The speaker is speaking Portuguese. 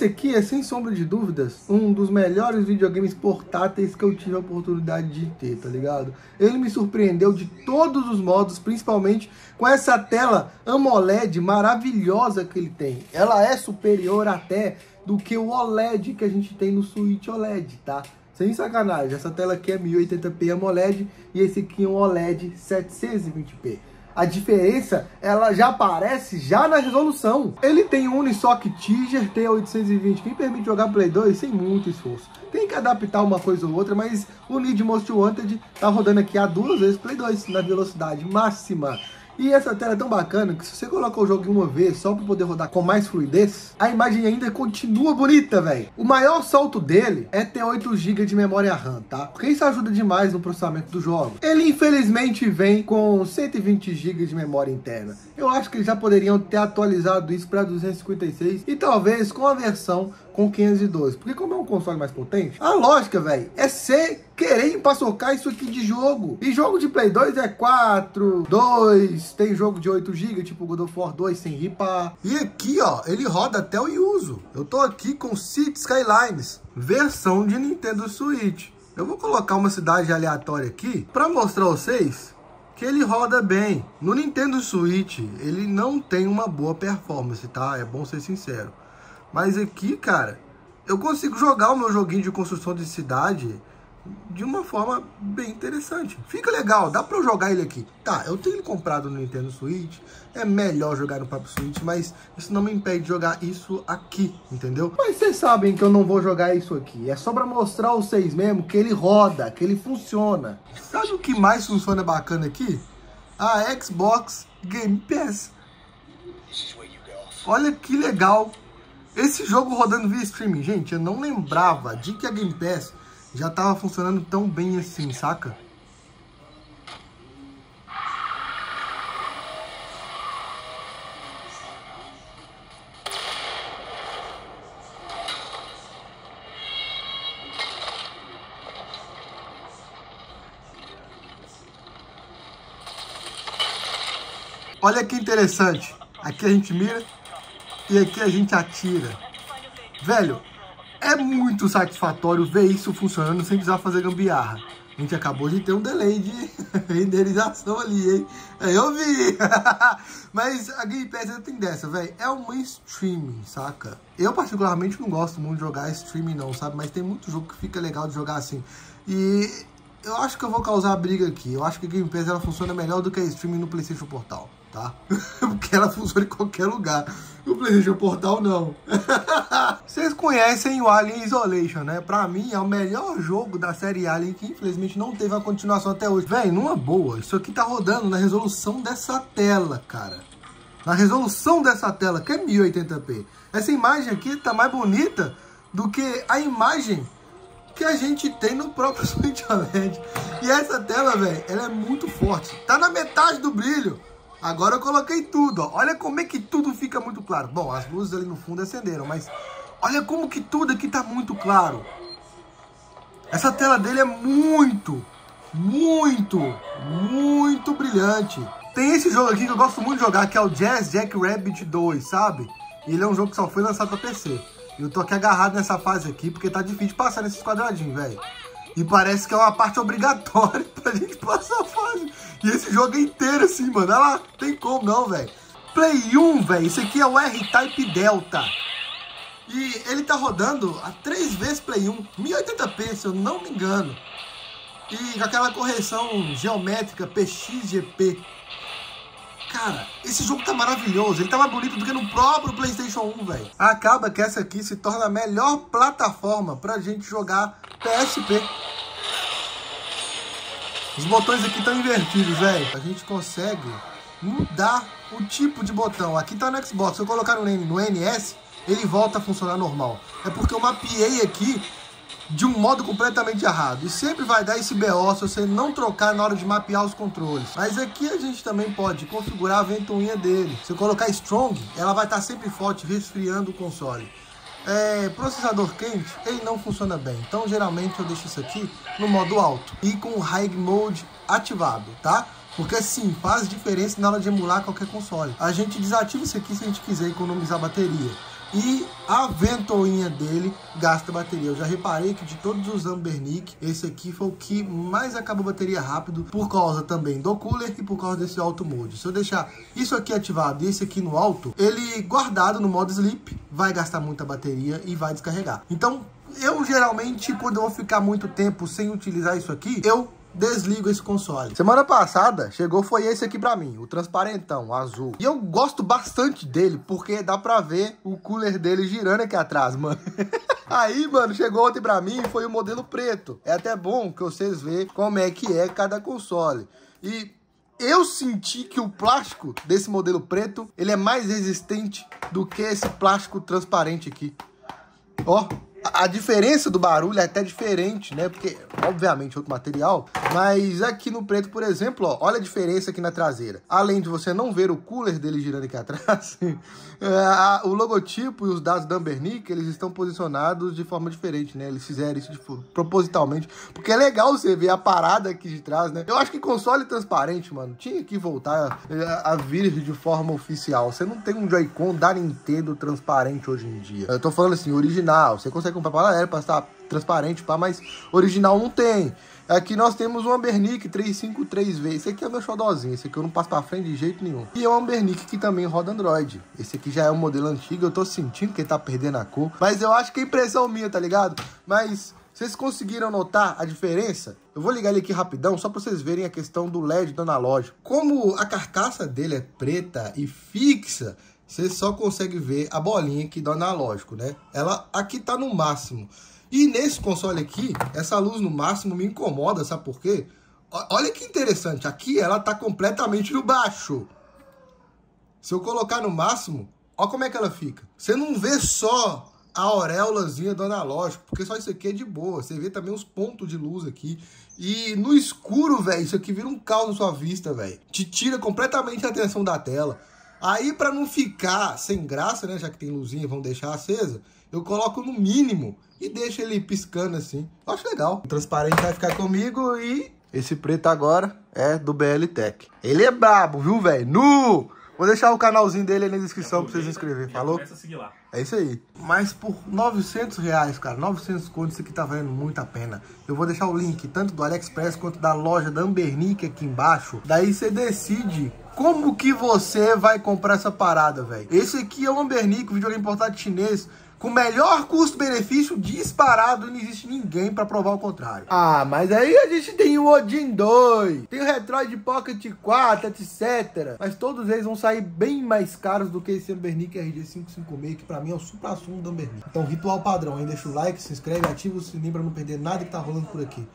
esse aqui é, sem sombra de dúvidas, um dos melhores videogames portáteis que eu tive a oportunidade de ter, tá ligado? Ele me surpreendeu de todos os modos, principalmente com essa tela AMOLED maravilhosa que ele tem. Ela é superior até do que o OLED que a gente tem no Switch OLED, tá? Sem sacanagem, essa tela aqui é 1080p AMOLED e esse aqui é um OLED 720p. A diferença, ela já aparece já na resolução. Ele tem um Unisoc Tiger T820, que permite jogar Play 2 sem muito esforço. Tem que adaptar uma coisa ou outra, mas o Need Most Wanted tá rodando aqui a duas vezes Play 2 na velocidade máxima. E essa tela é tão bacana que se você colocar o jogo em uma vez só para poder rodar com mais fluidez, a imagem ainda continua bonita, velho. O maior salto dele é ter 8 GB de memória RAM, tá? Porque isso ajuda demais no processamento do jogo. Ele infelizmente vem com 120 GB de memória interna. Eu acho que eles já poderiam ter atualizado isso para 256 e talvez com a versão com 512. Porque como é um console mais potente, a lógica, velho, é ser querer empaçocar isso aqui de jogo. E jogo de Play 2 é 4, 2, tem jogo de 8 GB, tipo God of War 2 sem ripar. E aqui, ó, ele roda até o Yuzu. Eu tô aqui com City Skylines, versão de Nintendo Switch. Eu vou colocar uma cidade aleatória aqui para mostrar a vocês que ele roda bem. No Nintendo Switch, ele não tem uma boa performance, tá? É bom ser sincero. Mas aqui, cara, eu consigo jogar o meu joguinho de construção de cidade de uma forma bem interessante. Fica legal, dá pra eu jogar ele aqui. Tá, eu tenho ele comprado no Nintendo Switch, é melhor jogar no próprio Switch, mas isso não me impede de jogar isso aqui, entendeu? Mas vocês sabem que eu não vou jogar isso aqui, é só pra mostrar a vocês mesmo que ele roda, que ele funciona. Sabe o que mais funciona bacana aqui? A Xbox Game Pass. Olha que legal esse jogo rodando via streaming, gente, eu não lembrava de que a Game Pass já tava funcionando tão bem assim, saca? Olha que interessante. Aqui a gente mira, e aqui a gente atira. Velho, é muito satisfatório ver isso funcionando sem precisar fazer gambiarra. A gente acabou de ter um delay de renderização ali, hein? É, eu vi! Mas a Game Pass tem dessa, velho. É uma streaming, saca? Eu particularmente não gosto muito de jogar streaming não, sabe? Mas tem muito jogo que fica legal de jogar assim. E eu acho que eu vou causar briga aqui. Eu acho que a Game Pass ela funciona melhor do que a streaming no PlayStation Portal tá? Porque ela funciona em qualquer lugar. O PlayStation Portal não. Vocês conhecem o Alien Isolation, né? Pra mim é o melhor jogo da série Alien que infelizmente não teve a continuação até hoje. Véi, numa boa, isso aqui tá rodando na resolução dessa tela, cara. Na resolução dessa tela, que é 1080p. Essa imagem aqui tá mais bonita do que a imagem que a gente tem no próprio Switch OLED. E essa tela, velho, ela é muito forte. Tá na metade do brilho. Agora eu coloquei tudo, ó. Olha como é que tudo fica muito claro. Bom, as luzes ali no fundo acenderam, mas olha como que tudo aqui tá muito claro. Essa tela dele é muito, muito, muito brilhante. Tem esse jogo aqui que eu gosto muito de jogar, que é o Jazz Jack Rabbit 2, sabe? Ele é um jogo que só foi lançado pra PC. Eu tô aqui agarrado nessa fase aqui, porque tá difícil passar nesses quadradinhos, velho. E parece que é uma parte obrigatória pra gente passar a fase. E esse jogo é inteiro assim, mano. Olha lá, tem como não, velho. Play 1, velho. Esse aqui é o R-Type Delta. E ele tá rodando a 3 vezes Play 1. 1080p, se eu não me engano. E com aquela correção geométrica PXGP. Cara, esse jogo tá maravilhoso. Ele tá mais bonito do que no próprio PlayStation 1, velho. Acaba que essa aqui se torna a melhor plataforma pra gente jogar PSP. Os botões aqui estão invertidos, velho. A gente consegue mudar o tipo de botão. Aqui tá no Xbox. Se eu colocar no, no NS, ele volta a funcionar normal. É porque eu mapeei aqui de um modo completamente errado. E sempre vai dar esse BO se você não trocar na hora de mapear os controles. Mas aqui a gente também pode configurar a ventoinha dele. Se eu colocar Strong, ela vai estar sempre forte, resfriando o console. É, processador quente, ele não funciona bem. Então, geralmente, eu deixo isso aqui no modo alto e com o High Mode ativado, tá? Porque sim, faz diferença na hora de emular qualquer console. A gente desativa isso aqui se a gente quiser economizar bateria. E a ventoinha dele gasta bateria. Eu já reparei que de todos os Ambernic, esse aqui foi o que mais acaba bateria rápido por causa também do cooler e por causa desse auto mode. Se eu deixar isso aqui ativado e esse aqui no alto, ele guardado no modo sleep vai gastar muita bateria e vai descarregar. Então, eu geralmente, quando eu vou ficar muito tempo sem utilizar isso aqui, eu desligo esse console. Semana passada, chegou foi esse aqui pra mim, o transparentão, o azul. E eu gosto bastante dele, porque dá pra ver o cooler dele girando aqui atrás, mano. Aí, mano, chegou ontem pra mim foi o modelo preto. É até bom que vocês vejam como é que é cada console. E eu senti que o plástico desse modelo preto, ele é mais resistente do que esse plástico transparente aqui. Ó, a diferença do barulho é até diferente, né? Porque, obviamente, outro material. Mas aqui no preto, por exemplo, ó, olha a diferença aqui na traseira. Além de você não ver o cooler dele girando aqui atrás, é, o logotipo e os dados da Ambernic, eles estão posicionados de forma diferente, né? Eles fizeram isso de, propositalmente. Porque é legal você ver a parada aqui de trás, né? Eu acho que console transparente, mano, tinha que voltar a, a vir de forma oficial. Você não tem um Joy-Con da Nintendo transparente hoje em dia. Eu tô falando assim, original. Você consegue comprar para estar transparente, pá, mas original não tem. Aqui nós temos um Ambernic 353V. Esse aqui é meu xodózinho. Esse aqui eu não passo para frente de jeito nenhum. E é um Ambernic que também roda Android. Esse aqui já é um modelo antigo. Eu tô sentindo que ele tá perdendo a cor. Mas eu acho que é impressão minha, tá ligado? Mas vocês conseguiram notar a diferença? Eu vou ligar ele aqui rapidão, só para vocês verem a questão do LED do analógico. Como a carcaça dele é preta e fixa, você só consegue ver a bolinha aqui do analógico, né? Ela aqui tá no máximo. E nesse console aqui, essa luz no máximo me incomoda, sabe por quê? Olha que interessante, aqui ela tá completamente no baixo. Se eu colocar no máximo, olha como é que ela fica. Você não vê só a auréolazinha do analógico, porque só isso aqui é de boa. Você vê também os pontos de luz aqui. E no escuro, velho, isso aqui vira um caos na sua vista, velho. Te tira completamente a atenção da tela. Aí, para não ficar sem graça, né, já que tem luzinha, vão deixar acesa, eu coloco no mínimo e deixo ele piscando assim. Eu acho legal. O transparente vai ficar comigo e esse preto agora é do BL Tech. Ele é brabo, viu, velho? Nu! Vou deixar o canalzinho dele aí na descrição pra vocês se inscreverem, falou? É isso aí. Mas por 900 reais, cara, 900 contos, isso aqui tá valendo muito a pena. Eu vou deixar o link tanto do AliExpress quanto da loja da Ambernic aqui embaixo. Daí você decide como que você vai comprar essa parada, velho? Esse aqui é o Ambernic, videogame portátil chinês com melhor custo-benefício disparado e não existe ninguém para provar o contrário. Ah, mas aí a gente tem o Odin 2, tem o Retroid Pocket 4, etc. Mas todos eles vão sair bem mais caros do que esse Ambernic RG556, que para mim é o supra-sumo do Ambernic. Então, ritual padrão, hein? Deixa o like, se inscreve, ativa o sininho para não perder nada que tá rolando por aqui.